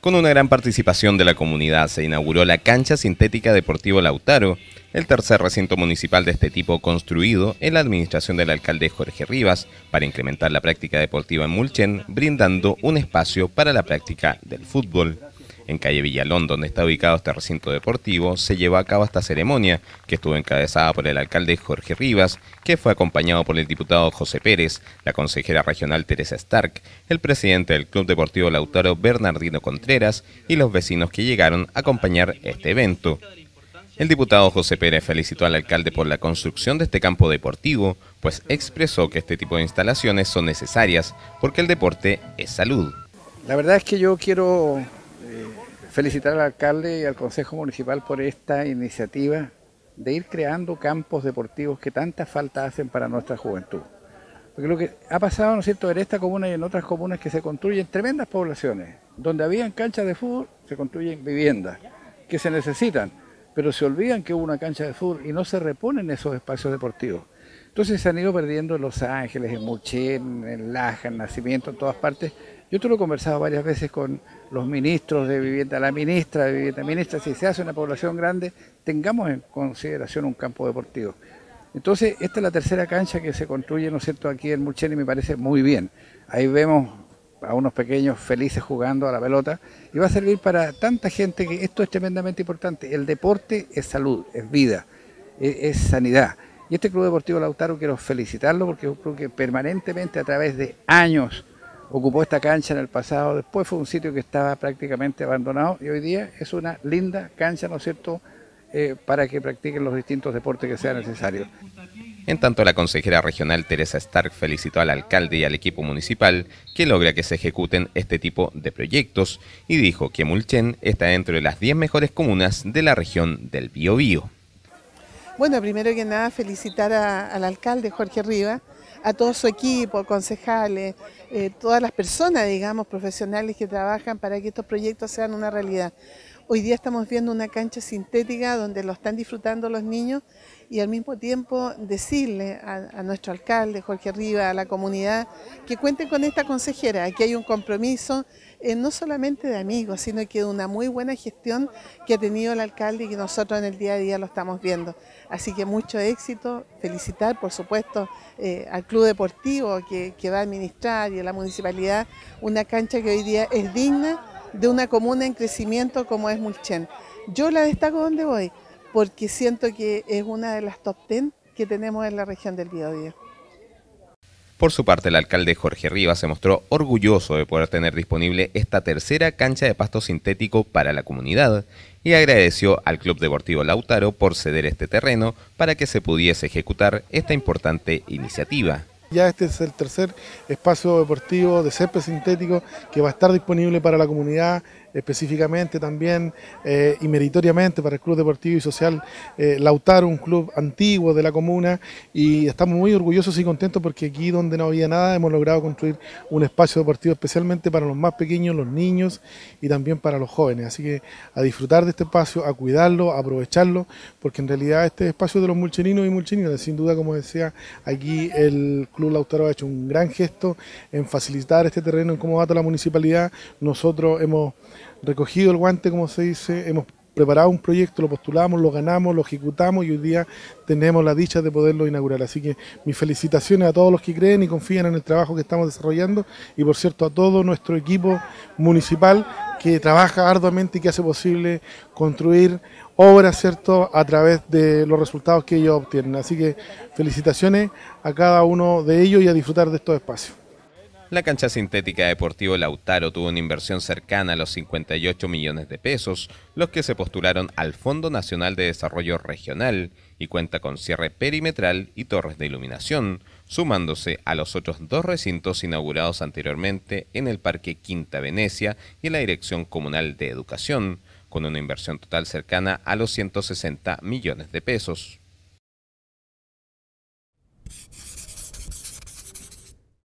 Con una gran participación de la comunidad se inauguró la cancha sintética Deportivo Lautaro, el tercer recinto municipal de este tipo construido en la administración del alcalde Jorge Rivas para incrementar la práctica deportiva en Mulchen, brindando un espacio para la práctica del fútbol. En calle Villalón, donde está ubicado este recinto deportivo, se llevó a cabo esta ceremonia, que estuvo encabezada por el alcalde Jorge Rivas, que fue acompañado por el diputado José Pérez, la consejera regional Teresa Stark, el presidente del Club Deportivo Lautaro Bernardino Contreras y los vecinos que llegaron a acompañar este evento. El diputado José Pérez felicitó al alcalde por la construcción de este campo deportivo, pues expresó que este tipo de instalaciones son necesarias porque el deporte es salud. La verdad es que yo quiero felicitar al alcalde y al Consejo Municipal por esta iniciativa de ir creando campos deportivos que tanta falta hacen para nuestra juventud. Porque lo que ha pasado, ¿no es cierto?, en esta comuna y en otras comunas que se construyen tremendas poblaciones. Donde habían canchas de fútbol, se construyen viviendas que se necesitan, pero se olvidan que hubo una cancha de fútbol y no se reponen esos espacios deportivos. Entonces se han ido perdiendo en Los Ángeles, en Muchén, en Laja, en Nacimiento, en todas partes, yo te lo he conversado varias veces con los ministros de vivienda, la ministra de vivienda, ministra, si se hace una población grande, tengamos en consideración un campo deportivo. Entonces, esta es la tercera cancha que se construye, ¿no es cierto?, aquí en Mulchen me parece muy bien. Ahí vemos a unos pequeños felices jugando a la pelota y va a servir para tanta gente que esto es tremendamente importante. El deporte es salud, es vida, es, es sanidad. Y este Club Deportivo Lautaro quiero felicitarlo porque es un club que permanentemente a través de años ocupó esta cancha en el pasado, después fue un sitio que estaba prácticamente abandonado y hoy día es una linda cancha, ¿no es cierto?, eh, para que practiquen los distintos deportes que sean necesarios. En tanto, la consejera regional Teresa Stark felicitó al alcalde y al equipo municipal que logra que se ejecuten este tipo de proyectos y dijo que Mulchen está dentro de las 10 mejores comunas de la región del Biobío. Bueno, primero que nada felicitar al alcalde Jorge Rivas, a todo su equipo, concejales, eh, todas las personas, digamos, profesionales que trabajan para que estos proyectos sean una realidad. Hoy día estamos viendo una cancha sintética donde lo están disfrutando los niños y al mismo tiempo decirle a, nuestro alcalde, Jorge Riva, a la comunidad, que cuenten con esta consejera. Aquí hay un compromiso eh, no solamente de amigos, sino que de una muy buena gestión que ha tenido el alcalde y que nosotros en el día a día lo estamos viendo. Así que mucho éxito, felicitar por supuesto eh, al club deportivo que, que va a administrar y a la municipalidad una cancha que hoy día es digna de una comuna en crecimiento como es Mulchen. Yo la destaco donde voy, porque siento que es una de las top ten que tenemos en la región del Biobío. Por su parte, el alcalde Jorge Rivas se mostró orgulloso de poder tener disponible esta tercera cancha de pasto sintético para la comunidad y agradeció al Club Deportivo Lautaro por ceder este terreno para que se pudiese ejecutar esta importante iniciativa. Ya este es el tercer espacio deportivo de césped sintético que va a estar disponible para la comunidad específicamente también eh, y meritoriamente para el Club Deportivo y Social eh, Lautaro, un club antiguo de la comuna y estamos muy orgullosos y contentos porque aquí donde no había nada hemos logrado construir un espacio deportivo especialmente para los más pequeños, los niños y también para los jóvenes. Así que a disfrutar de este espacio, a cuidarlo, a aprovecharlo, porque en realidad este espacio de los mulcheninos y mulcheninas, sin duda como decía, aquí el Club Lautaro ha hecho un gran gesto en facilitar este terreno en toda la municipalidad. Nosotros hemos recogido el guante, como se dice, hemos preparado un proyecto, lo postulamos, lo ganamos, lo ejecutamos y hoy día tenemos la dicha de poderlo inaugurar. Así que mis felicitaciones a todos los que creen y confían en el trabajo que estamos desarrollando y por cierto a todo nuestro equipo municipal que trabaja arduamente y que hace posible construir obras, ¿cierto?, a través de los resultados que ellos obtienen. Así que felicitaciones a cada uno de ellos y a disfrutar de estos espacios. La cancha sintética Deportivo Lautaro tuvo una inversión cercana a los 58 millones de pesos, los que se postularon al Fondo Nacional de Desarrollo Regional y cuenta con cierre perimetral y torres de iluminación, sumándose a los otros dos recintos inaugurados anteriormente en el Parque Quinta Venecia y en la Dirección Comunal de Educación, con una inversión total cercana a los 160 millones de pesos.